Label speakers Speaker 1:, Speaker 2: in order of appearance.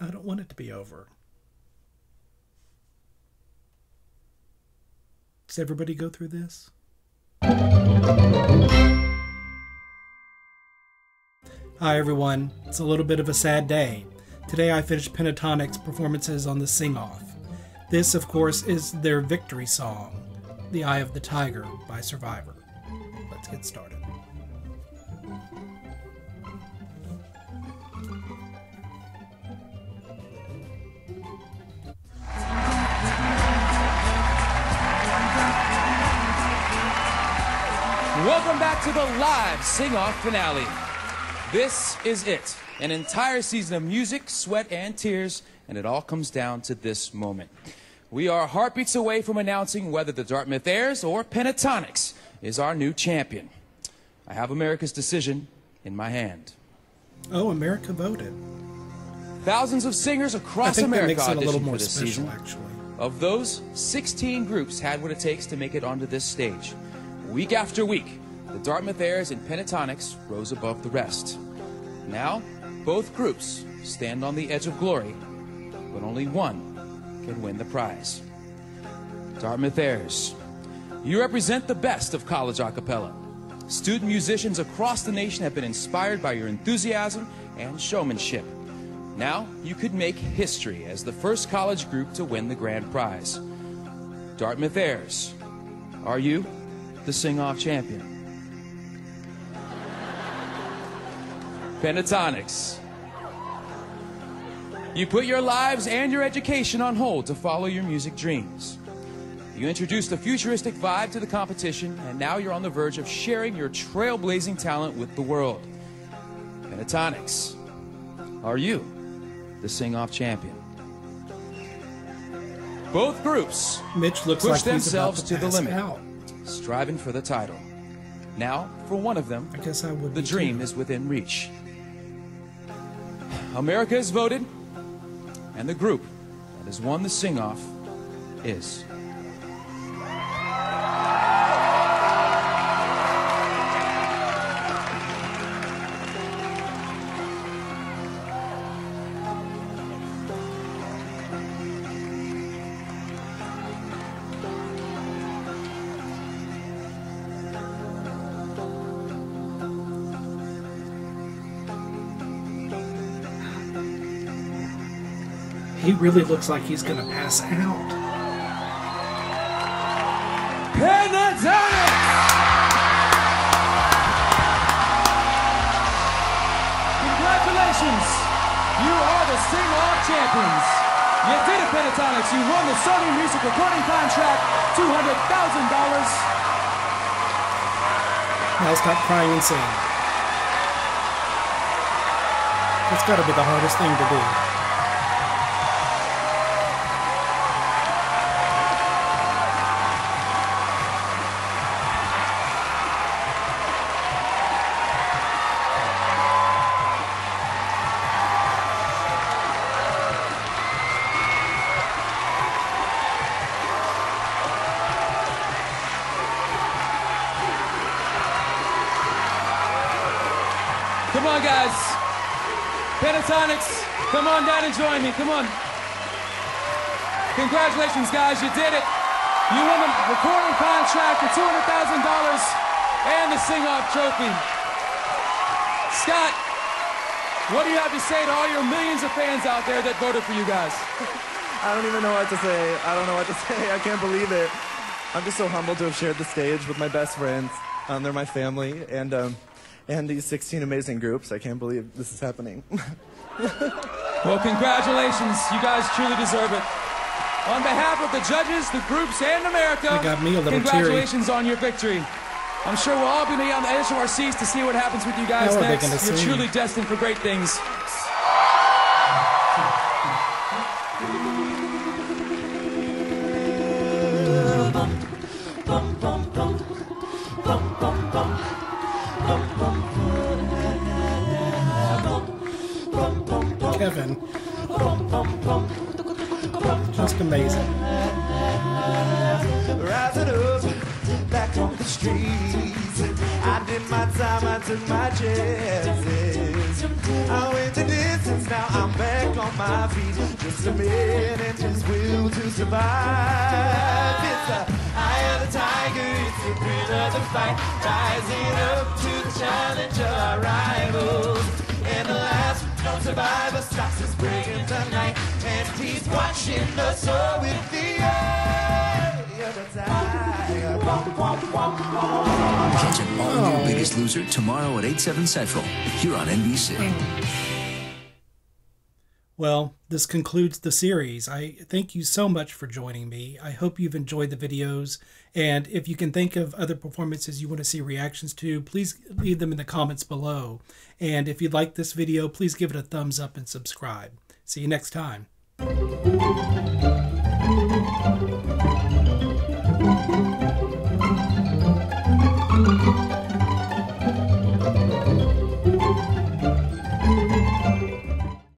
Speaker 1: I don't want it to be over. Does everybody go through this? Hi, everyone. It's a little bit of a sad day. Today I finished Pentatonix performances on the Sing Off. This, of course, is their victory song, The Eye of the Tiger by Survivor. Let's get started.
Speaker 2: Welcome back to the live sing off finale. This is it an entire season of music, sweat, and tears, and it all comes down to this moment. We are heartbeats away from announcing whether the Dartmouth Aires or Pentatonix is our new champion. I have America's decision in my hand.
Speaker 1: Oh, America voted.
Speaker 2: Thousands of singers across
Speaker 1: that
Speaker 2: America
Speaker 1: makes it a little
Speaker 2: auditioned
Speaker 1: more
Speaker 2: for this
Speaker 1: special,
Speaker 2: season.
Speaker 1: actually.
Speaker 2: Of those, 16 groups had what it takes to make it onto this stage. Week after week, the Dartmouth Aires and Pentatonix rose above the rest. Now, both groups stand on the edge of glory, but only one can win the prize. Dartmouth Aires, you represent the best of college a cappella. Student musicians across the nation have been inspired by your enthusiasm and showmanship. Now, you could make history as the first college group to win the grand prize. Dartmouth Aires, are you the sing off champion? Pentatonix. You put your lives and your education on hold to follow your music dreams. You introduced a futuristic vibe to the competition, and now you're on the verge of sharing your trailblazing talent with the world. Pentatonix, are you the sing off champion? Both groups
Speaker 1: Mitch looks
Speaker 2: Push
Speaker 1: like
Speaker 2: themselves
Speaker 1: to,
Speaker 2: to the limit.
Speaker 1: out.
Speaker 2: striving for the title. Now, for one of them,
Speaker 1: I guess I would.
Speaker 2: the dream
Speaker 1: too.
Speaker 2: is within reach. America has voted, and the group that has won the sing off is.
Speaker 1: He really looks like he's going to pass out.
Speaker 2: Pentatonix! Congratulations! You are the sing off champions. You did it, Pentatonix. You won the Sony Music Recording Contract, $200,000.
Speaker 1: Now stop crying and sing. That's got to be the hardest thing to do.
Speaker 2: Guys. Pentatonix, come on down and join me. Come on. Congratulations, guys. You did it. You won the recording contract for $200,000 and the sing off trophy. Scott, what do you have to say to all your millions of fans out there that voted for you guys?
Speaker 3: I don't even know what to say. I don't know what to say. I can't believe it. I'm just so humbled to have shared the stage with my best friends. Um, they're my family, and um, and these 16 amazing groups. I can't believe this is happening.
Speaker 2: Well, congratulations. You guys truly deserve it. On behalf of the judges, the groups, and America,
Speaker 1: It got me a little teary.
Speaker 2: congratulations on your victory. I'm sure we'll all be on the edge of our seats to see what happens with you guys
Speaker 1: How
Speaker 2: next. You're truly destined for great things.
Speaker 1: Kevin. Just amazing.
Speaker 3: Rising up, back on the streets. I did my time, I took my chances. I went the distance, now I'm back on my feet. Just a man engine's will to survive. The thrill of fight. Rising up to the challenge of our rivals. And the last known survivor stops his breaking tonight. And he's watching the soar with the eye of the.
Speaker 4: Catch an all-new Biggest Loser tomorrow at 8, 7 Central, here on NBC.
Speaker 1: Well, this concludes the series. I thank you so much for joining me. I hope you've enjoyed the videos. And if you can think of other performances you want to see reactions to, please leave them in the comments below. And if you like this video, please give it a thumbs up and subscribe. See you next time.